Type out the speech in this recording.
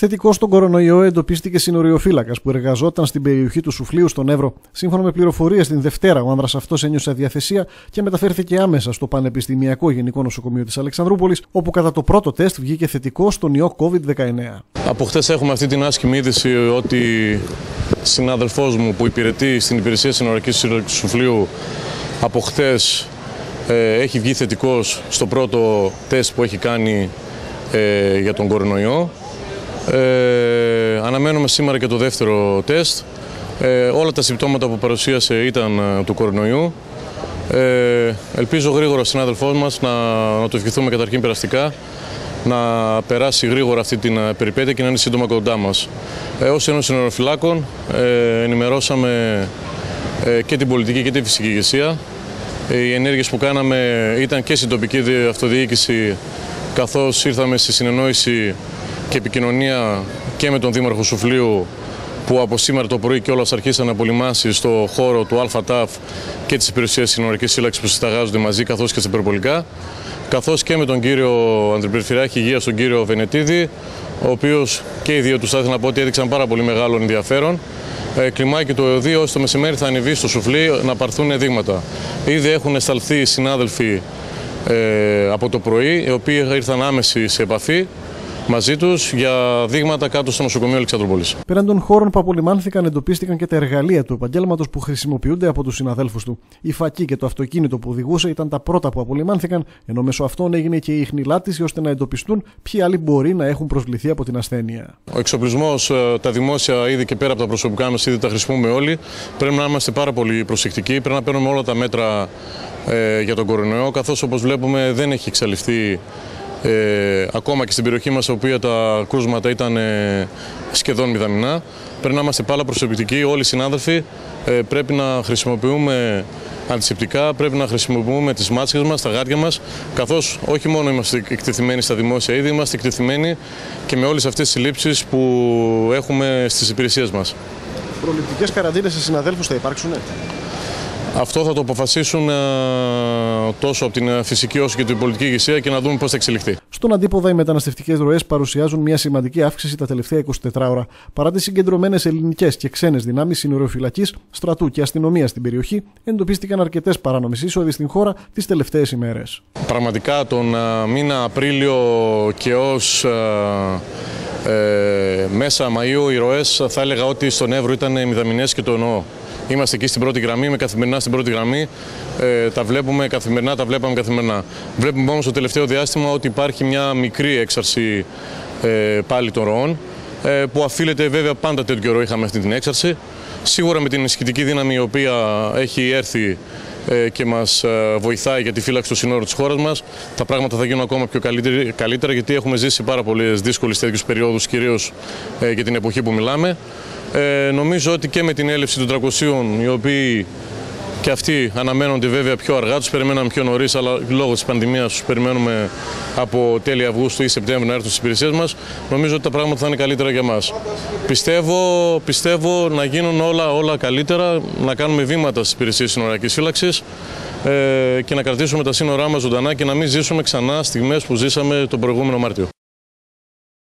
Θετικό στον κορονοϊό εντοπίστηκε συνοριοφύλακα που εργαζόταν στην περιοχή του Σουφλίου στον Εύρο. Σύμφωνα με πληροφορίες, την Δευτέρα ο άνδρας αυτός ένιωσε αδιαθεσία και μεταφέρθηκε άμεσα στο Πανεπιστημιακό Γενικό Νοσοκομείο της Αλεξανδρούπολης, όπου κατά το πρώτο τεστ βγήκε θετικό στον ιό COVID-19. Από χθες έχουμε αυτή την άσχημη είδηση ότι συνάδελφός μου που υπηρετεί στην υπηρεσία συνορική του Σουφλίου από χθες ε, έχει βγει θετικός στο πρώτο τεστ που έχει κάνει ε, για τον κορονοϊό. Ε, αναμένουμε σήμερα και το δεύτερο τεστ. Ε, όλα τα συμπτώματα που παρουσίασε ήταν ε, του κορονοϊού. Ε, ελπίζω γρήγορα ο συνάδελφός μας να, να το ευχηθούμε καταρχήν περαστικά, να περάσει γρήγορα αυτή την ε, περιπέτεια και να είναι σύντομα κοντά μας. Ε, ως Ένωση Νεροφυλάκων ε, ενημερώσαμε ε, και την πολιτική και την φυσική ηγεσία. Οι ενέργειες που κάναμε ήταν και στην τοπική αυτοδιοίκηση καθώς ήρθαμε στη συνεννόηση και επικοινωνία και με τον Δήμαρχο Σουφλίου που από σήμερα το πρωί και όλας αρχίσαν απολυμάσει στο χώρο του ΑΛΦΑΤΑΦ και τις υπηρεσίες συνορικής σύλλαξης που συσταγάζονται μαζί καθώς και στα υπερπολικά καθώς και με τον κύριο Αντριπεριφυράρχη Υγείας, τον κύριο Βενετίδη ο οποίος και οι δύο τους θα ήθελα να πω ότι έδειξαν πάρα πολύ μεγάλο ενδιαφέρον ε, κλιμάκι το ΕΟΔΙ ώστε το μεσημέρι θα ανεβεί στο Σουφλί να πάρθουν δείγματα. Ήδη έχουν σταλθεί συνάδελφοι ε, από το πρωί, οι οποίοι ήρθαν άμεση σε επαφή μαζί τους για δείγματα κάτω στο νοσοκομείο Αλεξανδρούπολης. Πέραν των χώρων που απολυμάνθηκαν, εντοπίστηκαν και τα εργαλεία του επαγγέλματος που χρησιμοποιούνται από τους συναδέλφους του. Η φακή και το αυτοκίνητο που οδηγούσε ήταν τα πρώτα που απολυμάνθηκαν, ενώ μέσω αυτών έγινε και η χνηλάτιση ώστε να εντοπιστούν ποιοι άλλοι μπορεί να έχουν προσβληθεί από την ασθένεια. Ο εξοπλισμός, ε, τα δημόσια ήδη και πέρα από τα προσωπικά μας ήδη τα χρησιμοποιούμε όλοι. Πρέπει να είμαστε πάρα πολύ προσεκτικοί, πρέπει να παίρνουμε όλα τα μέτρα ε, για τον κορονοϊό, καθώς όπως βλέπουμε δεν έχει εξαλειφθεί ε, ακόμα και στην περιοχή μας, οποία τα κρούσματα ήταν ε, σχεδόν μηδαμινά. Πρέπει να είμαστε πάρα προσωπικοί, όλοι οι συνάδελφοι. Ε, πρέπει να χρησιμοποιούμε αντισηπτικά, πρέπει να χρησιμοποιούμε τις μάσκες μας, τα γάρια μας, καθώς όχι μόνο είμαστε εκτεθειμένοι στα δημόσια είδη, είμαστε εκτεθειμένοι και με όλες αυτές τις συλλήψεις που έχουμε στις υπηρεσίες μας. Προληπτικές καραντίνες σε συναδέλφους θα υπάρξουν. Αυτό θα το αποφασίσουν ε, τόσο από την φυσική όσο και την πολιτική ηγεσία και να δούμε πώς θα εξελιχθεί. Στον αντίποδα, οι μεταναστευτικές ροές παρουσιάζουν μια σημαντική αύξηση τα τελευταία 24 ώρα. Παρά τις συγκεντρωμένες ελληνικές και ξένες δυνάμεις συνοριοφυλακή, στρατού και αστυνομία στην περιοχή, εντοπίστηκαν αρκετές παράνομες είσοδοι στην χώρα τις τελευταίες ημέρες. Πραγματικά τον ε, μήνα Απρίλιο και ως ε, μέσα Μαΐου οι ροές θα έλεγα ότι στον Εύρο ήταν μηδαμινές και το εννοώ. Είμαστε εκεί στην πρώτη γραμμή, με καθημερινά στην πρώτη γραμμή. Ε, τα βλέπουμε καθημερινά, τα βλέπαμε καθημερινά. Βλέπουμε όμως το τελευταίο διάστημα ότι υπάρχει μια μικρή έξαρση ε, πάλι των ροών. Ε, που αφήνεται βέβαια πάντα τέτοιο καιρό είχαμε αυτή την έξαρση. Σίγουρα με την ισχυτική δύναμη η οποία έχει έρθει ε, και μας ε, βοηθάει για τη φύλαξη του συνόρου της χώρας μας. Τα πράγματα θα γίνουν ακόμα πιο καλύτερα γιατί έχουμε ζήσει πάρα πολλές δύσκολες τέτοιους περιόδους κυρίως ε, για την εποχή που μιλάμε. Ε, νομίζω ότι και με την έλευση των 300 οι οποίοι και αυτοί αναμένονται βέβαια πιο αργά, τους περιμέναμε πιο νωρίς, αλλά λόγω της πανδημίας τους περιμένουμε από τέλη Αυγούστου ή Σεπτέμβρη να έρθουν στις υπηρεσίες μας. Νομίζω ότι τα πράγματα θα είναι καλύτερα για μας. Πιστεύω, πιστεύω να γίνουν όλα, όλα καλύτερα, να κάνουμε βήματα στις υπηρεσίες συνοριακής φύλαξης ε, και να κρατήσουμε τα σύνορά μας ζωντανά και να μην ζήσουμε ξανά στιγμές που ζήσαμε τον προηγούμενο Μάρτιο.